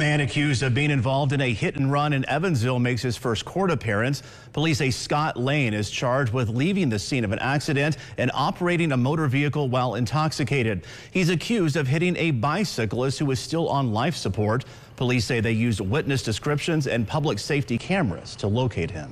Man accused of being involved in a hit and run in Evansville makes his first court appearance. Police say Scott Lane is charged with leaving the scene of an accident and operating a motor vehicle while intoxicated. He's accused of hitting a bicyclist who was still on life support. Police say they used witness descriptions and public safety cameras to locate him.